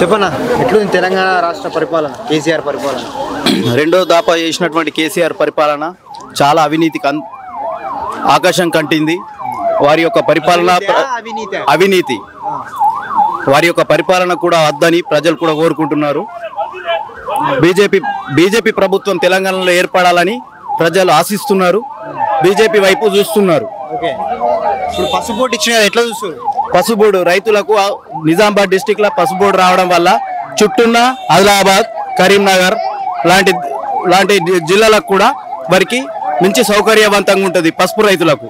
చెప్పన్నా ఎట్లుంది తెలంగాణ రాష్ట్ర పరిపాలన కేసీఆర్ పరిపాలన? రెండో దాపా చేసినటువంటి కేసీఆర్ పరిపాలన చాలా అవినీతి ఆకాశం కంటింది. వారి యొక్క పరిపాలన ప్ర- అవినీతి. అవినీతి. వారి యొక్క పరిపాలన కూడా వద్దని ప్రజలు కూడా కోరుకుంటున్నారు. బీజేపీ బీజేపీ ప్రభుత్వం తెలంగాణలో ఏర్పడాలని ప్రజలు ఆశిస్తున్నారు. బీజేపీ వైపు చూస్తున్నారు. ఓకే. ఇప్పుడు పసుపోటు ఇచ్చిన ఎట్లా చూస్తారు పసుబోడు రైతులకు నిజామాబాద్ డిస్టిక్లో పసుబోడు రావడం వల్ల చుట్టూన్న ఆదిలాబాద్ కరీంనగర్ లాంటి లాంటి జిల్లాలకు కూడా వారికి మంచి సౌకర్యవంతంగా ఉంటుంది పసుపు రైతులకు.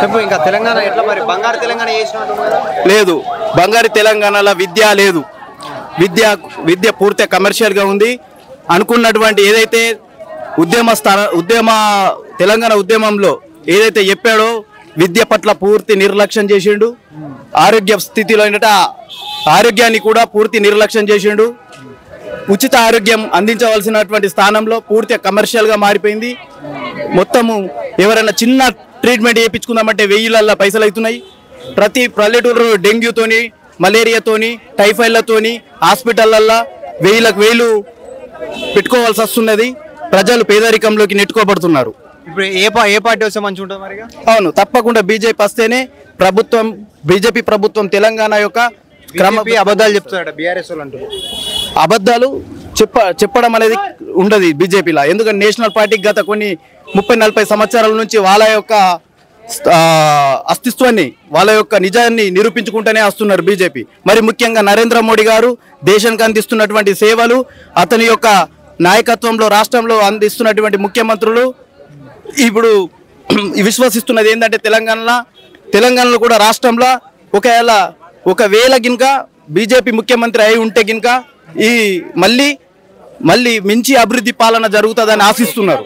చెప్పు ఇంకా తెలంగాణ ఎట్లా మరి? బంగారు తెలంగాణ చేసినట్టు కదా లేదు బంగారు తెలంగాణలో విద్య లేదు. విద్య విద్య పూర్తిగా కమర్షియల్గా ఉంది. అనుకున్నటువంటి ఏదైతే ఉద్యమ స్థాన ఉద్యమ తెలంగాణ ఉద్యమంలో ఏదైతే చెప్పాడో విద్య పట్ల పూర్తి నిర్లక్ష్యం చేసిండు. ఆరోగ్య స్థితిలో ఏంటంటే ఆరోగ్యాన్ని కూడా పూర్తి నిర్లక్ష్యం చేసిండు. ఉచిత ఆరోగ్యం అందించవలసినటువంటి స్థానంలో పూర్తిగా కమర్షియల్గా మారిపోయింది. మొత్తము ఎవరైనా చిన్న ట్రీట్మెంట్ చేయించుకుందామంటే వెయ్యిలల్లో పైసలు అవుతున్నాయి ప్రతి పల్లెటూరు డెంగ్యూతోని మలేరియాతోని టైఫాయిడ్లతోని హాస్పిటల్లల్లో వెయ్యిలకు వేలు పెట్టుకోవాల్సి వస్తున్నది. ప్రజలు పేదరికంలోకి నెట్టుకోబడుతున్నారు. ఇప్పుడు ఏ పార్టీ వస్తే మంచిగా ఉంటుంది అవును తప్పకుండా బీజేపీ వస్తేనే ప్రభుత్వం బీజేపీ ప్రభుత్వం తెలంగాణ యొక్క క్రమ అబద్ధాలు చెప్తున్నాడు బీఆర్ఎస్ వాళ్ళు అబద్ధాలు చెప్ప చెప్పడం అనేది ఉండదు బీజేపీలో. ఎందుకంటే నేషనల్ పార్టీకి గత కొన్ని ముప్పై నలభై సంవత్సరాల నుంచి వాళ్ళ యొక్క అస్తిత్వాన్ని వాళ్ళ యొక్క నిజాన్ని నిరూపించుకుంటూనే వస్తున్నారు బీజేపీ. మరి ముఖ్యంగా నరేంద్ర మోడీ గారు దేశానికి అందిస్తున్నటువంటి సేవలు అతని యొక్క నాయకత్వంలో రాష్ట్రంలో అందిస్తున్నటువంటి ముఖ్యమంత్రులు ఇప్పుడు విశ్వసిస్తున్నది ఏంటంటే తెలంగాణలో తెలంగాణలో కూడా రాష్ట్రంలో ఒకవేళ ఒకవేళ గినక బీజేపీ ముఖ్యమంత్రి అయి ఉంటే గినక ఈ మళ్ళీ మళ్ళీ మించి అభివృద్ధి పాలన జరుగుతుందని ఆశిస్తున్నారు.